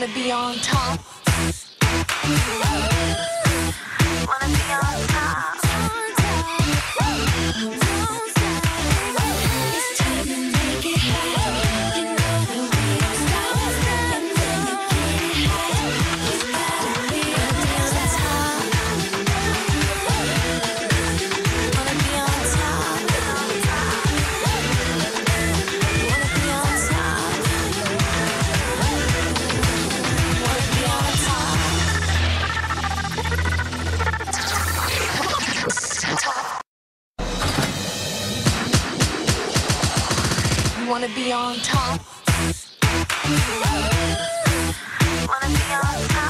Wanna be on top. Wanna be on wanna be on top. Wanna be on top.